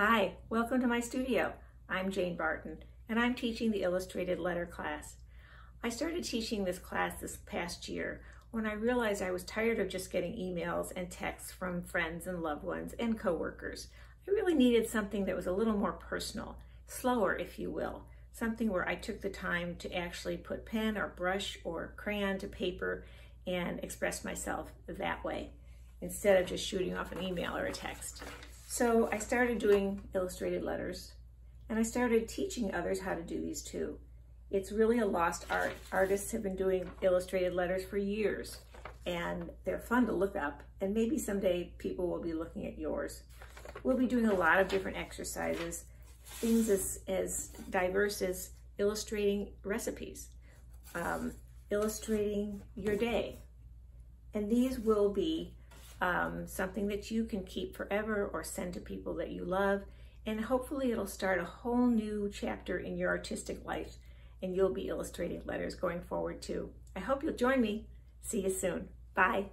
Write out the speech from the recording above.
Hi, welcome to my studio. I'm Jane Barton, and I'm teaching the Illustrated Letter class. I started teaching this class this past year when I realized I was tired of just getting emails and texts from friends and loved ones and coworkers. I really needed something that was a little more personal, slower, if you will, something where I took the time to actually put pen or brush or crayon to paper and express myself that way instead of just shooting off an email or a text. So I started doing illustrated letters and I started teaching others how to do these too. It's really a lost art. Artists have been doing illustrated letters for years and they're fun to look up and maybe someday people will be looking at yours. We'll be doing a lot of different exercises, things as, as diverse as illustrating recipes, um, illustrating your day. And these will be um, something that you can keep forever or send to people that you love. And hopefully it'll start a whole new chapter in your artistic life and you'll be illustrating letters going forward too. I hope you'll join me. See you soon. Bye.